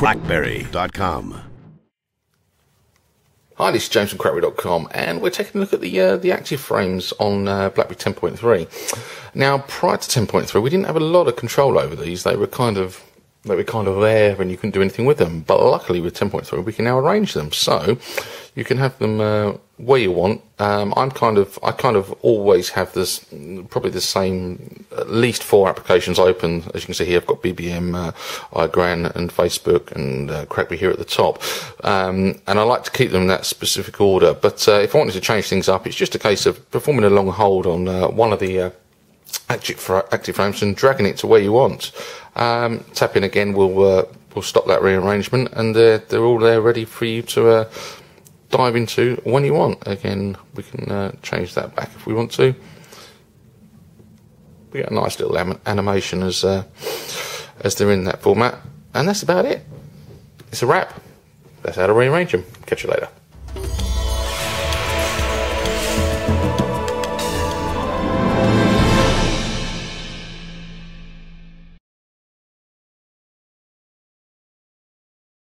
Crackberry.com. Hi, this is James from Crackberry.com, and we're taking a look at the uh, the active frames on uh, BlackBerry 10.3. Now, prior to 10.3, we didn't have a lot of control over these. They were kind of they were kind of there, and you couldn't do anything with them. But luckily, with 10.3, we can now arrange them. So you can have them uh, where you want. Um, I'm kind of, I kind of always have this, probably the same, at least four applications open. As you can see here, I've got BBM, uh, iGrann, and Facebook, and uh, Crackberry here at the top. Um, and I like to keep them in that specific order. But uh, if I wanted to change things up, it's just a case of performing a long hold on uh, one of the uh, active, active frames and dragging it to where you want. Um, tapping again will uh, will stop that rearrangement, and they're all there ready for you to uh, dive into when you want. Again, we can change that back if we want to. We get a nice little animation as uh, as they're in that format, and that's about it. It's a wrap. That's how to rearrange them. Catch you later.